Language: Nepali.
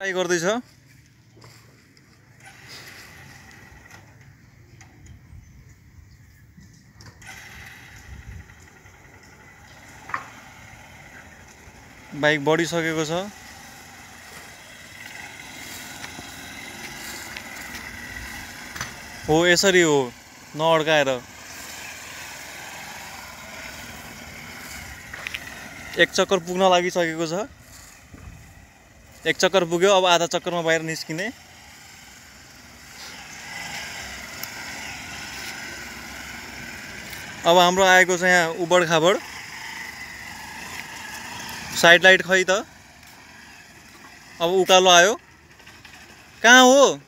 ट्राई गर्दैछ। बाइक बढिसकेको छ। हो यसरी हो नअड्काएर। एक चक्कर पुग्न लागिसकेको छ। एक चक्कर पुग्यो अब आधा चक्करमा बाहिर निस्किने। अब हाम्रो आएको छ यहाँ उबड खाबड। साइड लाइट खै त? अब उकालो आयो। कहाँ हो?